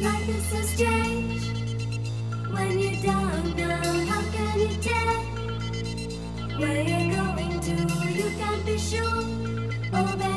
Life is so strange when you don't know how can you tell where you're going to. You can't be sure. Oh,